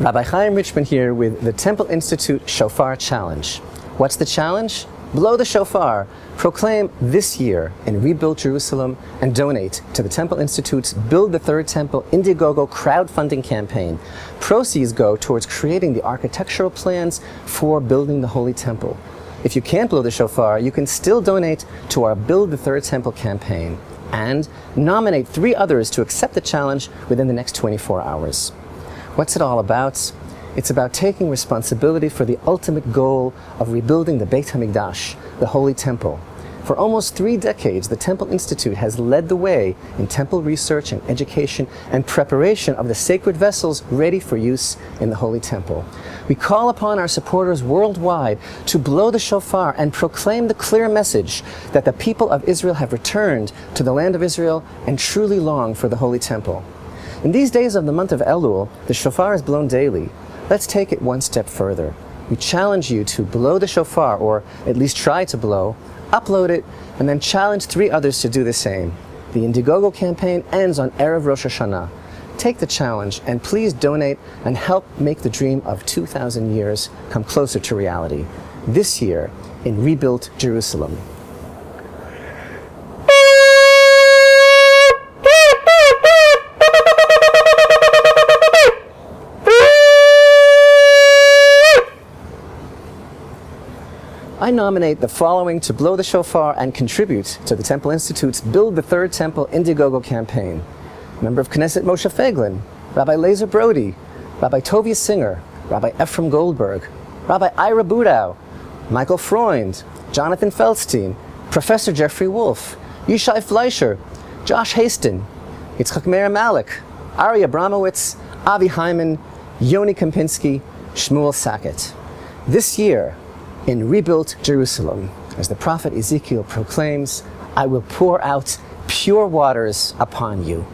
Rabbi Chaim Richman here with the Temple Institute Shofar Challenge. What's the challenge? Blow the shofar, proclaim this year in Rebuild Jerusalem, and donate to the Temple Institute's Build the Third Temple Indiegogo crowdfunding campaign. Proceeds go towards creating the architectural plans for building the Holy Temple. If you can't blow the shofar, you can still donate to our Build the Third Temple campaign and nominate three others to accept the challenge within the next 24 hours. What's it all about? It's about taking responsibility for the ultimate goal of rebuilding the Beit HaMikdash, the Holy Temple. For almost three decades, the Temple Institute has led the way in temple research and education and preparation of the sacred vessels ready for use in the Holy Temple. We call upon our supporters worldwide to blow the shofar and proclaim the clear message that the people of Israel have returned to the land of Israel and truly long for the Holy Temple. In these days of the month of Elul, the shofar is blown daily. Let's take it one step further. We challenge you to blow the shofar, or at least try to blow, upload it, and then challenge three others to do the same. The Indiegogo campaign ends on Erev Rosh Hashanah. Take the challenge and please donate and help make the dream of 2,000 years come closer to reality. This year in Rebuilt Jerusalem. I nominate the following to blow the shofar and contribute to the Temple Institute's Build the Third Temple Indiegogo campaign. Member of Knesset Moshe Feiglin, Rabbi Lazer Brody, Rabbi Tovia Singer, Rabbi Ephraim Goldberg, Rabbi Ira Budow, Michael Freund, Jonathan Feldstein, Professor Jeffrey Wolf, Yishai Fleisher, Josh Hasten, Yitzchak Meir Malek, Ari Abramowitz, Avi Hyman, Yoni Kempinski, Shmuel Sackett. This year, in rebuilt Jerusalem, as the prophet Ezekiel proclaims, I will pour out pure waters upon you.